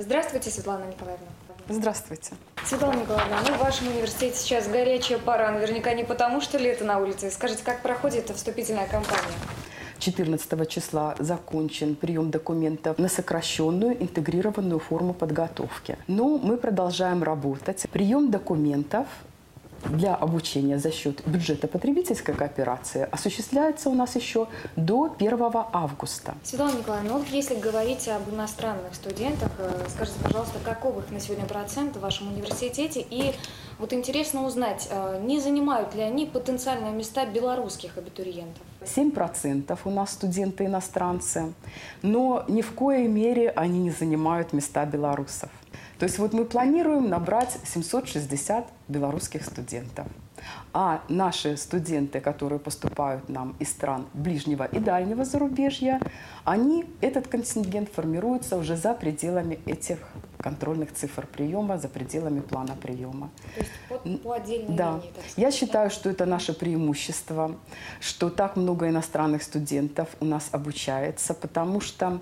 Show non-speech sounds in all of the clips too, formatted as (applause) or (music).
Здравствуйте, Светлана Николаевна. Здравствуйте. Светлана Николаевна, ну в вашем университете сейчас горячая пора, наверняка не потому, что лето на улице. Скажите, как проходит вступительная кампания? 14 числа закончен прием документов на сокращенную интегрированную форму подготовки. Но мы продолжаем работать. Прием документов для обучения за счет бюджета потребительской кооперации осуществляется у нас еще до 1 августа. Светлана Николаевна, вот если говорить об иностранных студентах, э, скажите, пожалуйста, каков их на сегодня процент в вашем университете? И вот интересно узнать, э, не занимают ли они потенциальные места белорусских абитуриентов? 7% у нас студенты иностранцы, но ни в коей мере они не занимают места белорусов. То есть вот мы планируем набрать 760 белорусских студентов. А наши студенты, которые поступают нам из стран ближнего и дальнего зарубежья, они, этот контингент формируется уже за пределами этих контрольных цифр приема, за пределами плана приема. То есть по, по отдельной да. линии, так сказать, Я считаю, что это наше преимущество, что так много иностранных студентов у нас обучается, потому что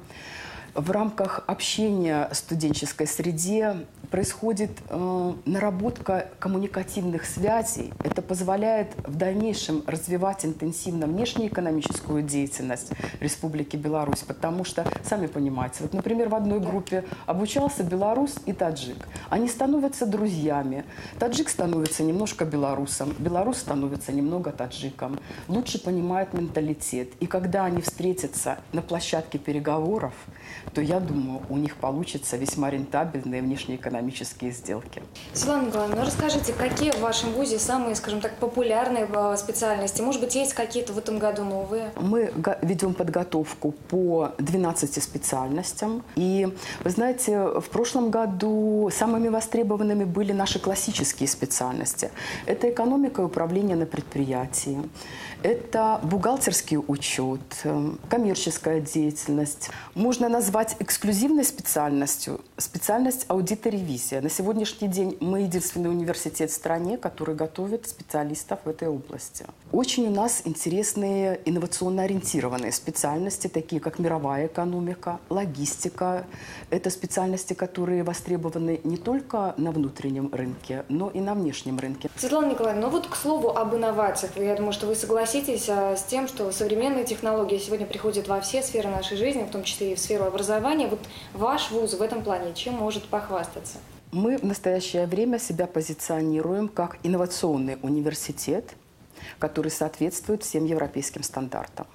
в рамках общения в студенческой среде происходит э, наработка коммуникативных связей. Это позволяет в дальнейшем развивать интенсивно внешнеэкономическую деятельность Республики Беларусь, потому что, сами понимаете, вот, например, в одной группе обучался белорус и таджик. Они становятся друзьями. Таджик становится немножко белорусом, белорус становится немного таджиком, лучше понимает менталитет. И когда они встретятся на площадке переговоров, то я думаю, у них получится весьма рентабельные внешнеэкономические сделки. Светлана Николаевна, ну расскажите, какие в вашем ВУЗе самые, скажем так, популярные э, специальности? Может быть, есть какие-то в этом году новые? Мы ведем подготовку по 12 специальностям. И, вы знаете, в прошлом году самыми востребованными были наши классические специальности. Это экономика и управление на предприятии. Это бухгалтерский учет, э, коммерческая деятельность. Можно назвать эксклюзивной специальностью специальность аудита ревизия. На сегодняшний день мы единственный университет в стране, который готовит специалистов в этой области. Очень у нас интересные инновационно ориентированные специальности, такие как мировая экономика, логистика. Это специальности, которые востребованы не только на внутреннем рынке, но и на внешнем рынке. Светлана Николаевна, ну вот к слову об инновациях. Я думаю, что вы согласитесь а, с тем, что современные технологии сегодня приходят во все сферы нашей жизни, в том числе и в сферу образования. Вот ваш вуз в этом плане чем может похвастаться? Мы в настоящее время себя позиционируем как инновационный университет, который соответствует всем европейским стандартам.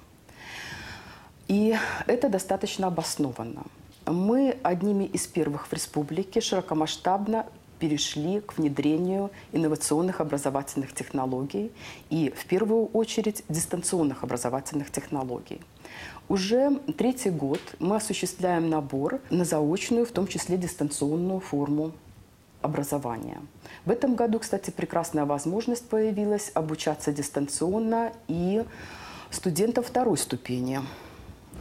И это достаточно обоснованно. Мы одними из первых в республике широкомасштабно перешли к внедрению инновационных образовательных технологий и, в первую очередь, дистанционных образовательных технологий. Уже третий год мы осуществляем набор на заочную, в том числе дистанционную форму образования. В этом году, кстати, прекрасная возможность появилась обучаться дистанционно и студентам второй ступени.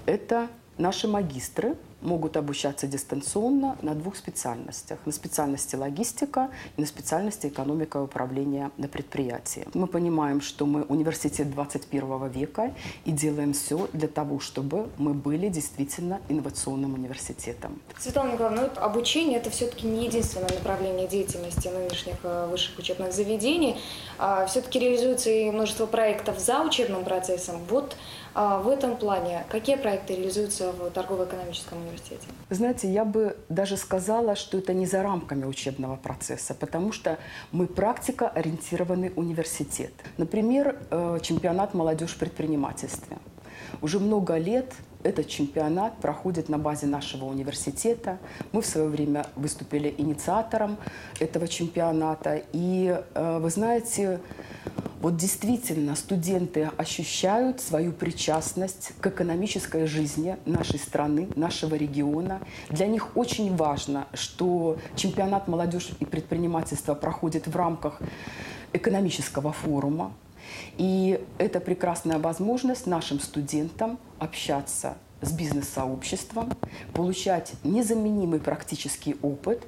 Это наши магистры, могут обучаться дистанционно на двух специальностях. На специальности логистика и на специальности экономика и управление на предприятии. Мы понимаем, что мы университет 21 века и делаем все для того, чтобы мы были действительно инновационным университетом. Светлана Николаевна, ну, обучение – это все-таки не единственное направление деятельности нынешних э, высших учебных заведений. А, все-таки реализуется и множество проектов за учебным процессом. Вот а в этом плане какие проекты реализуются в торгово-экономическом университете? Знаете, я бы даже сказала, что это не за рамками учебного процесса, потому что мы практика-ориентированный университет. Например, э, чемпионат «Молодежь в предпринимательстве». Уже много лет этот чемпионат проходит на базе нашего университета. Мы в свое время выступили инициатором этого чемпионата. И э, вы знаете, вот действительно студенты ощущают свою причастность к экономической жизни нашей страны, нашего региона. Для них очень важно, что чемпионат молодежи и предпринимательства проходит в рамках экономического форума. И это прекрасная возможность нашим студентам общаться с бизнес-сообществом, получать незаменимый практический опыт.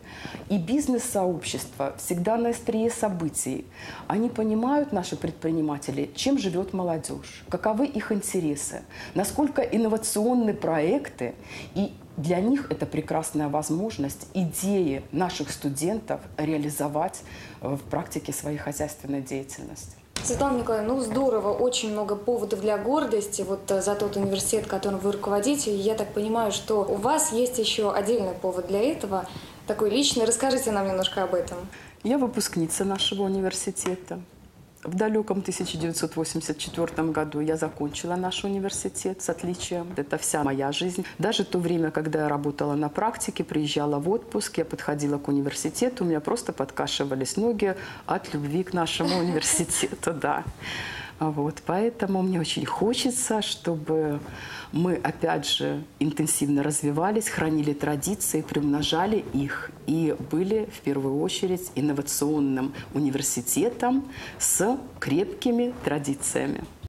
И бизнес-сообщество всегда на острие событий. Они понимают, наши предприниматели, чем живет молодежь, каковы их интересы, насколько инновационны проекты и для них это прекрасная возможность идеи наших студентов реализовать в практике своей хозяйственной деятельности. Светлана Николаевна, ну здорово, очень много поводов для гордости вот э, за тот университет, которым вы руководите. Я так понимаю, что у вас есть еще отдельный повод для этого, такой личный. Расскажите нам немножко об этом. Я выпускница нашего университета. В далеком 1984 году я закончила наш университет с отличием. Это вся моя жизнь. Даже то время, когда я работала на практике, приезжала в отпуск, я подходила к университету, у меня просто подкашивались ноги от любви к нашему (laughs) университету, да. Вот, поэтому мне очень хочется, чтобы мы, опять же, интенсивно развивались, хранили традиции, приумножали их и были, в первую очередь, инновационным университетом с крепкими традициями.